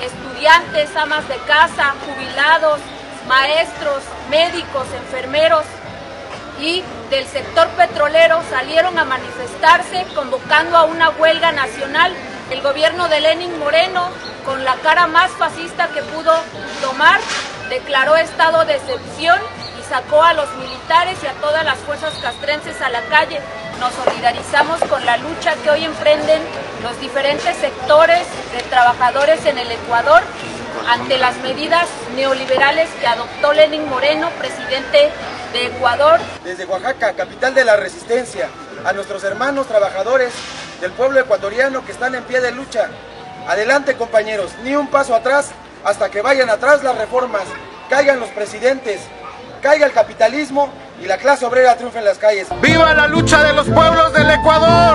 estudiantes, amas de casa, jubilados, maestros, médicos, enfermeros y del sector petrolero salieron a manifestarse convocando a una huelga nacional. El gobierno de Lenin Moreno, con la cara más fascista que pudo tomar, declaró estado de excepción y sacó a los militares y a todas las fuerzas castrenses a la calle. Nos solidarizamos con la lucha que hoy emprenden los diferentes sectores de trabajadores en el Ecuador ante las medidas neoliberales que adoptó Lenin Moreno, presidente de Ecuador. Desde Oaxaca, capital de la resistencia, a nuestros hermanos trabajadores del pueblo ecuatoriano que están en pie de lucha. Adelante compañeros, ni un paso atrás hasta que vayan atrás las reformas, caigan los presidentes, caiga el capitalismo y la clase obrera triunfe en las calles. ¡Viva la lucha de los pueblos del Ecuador!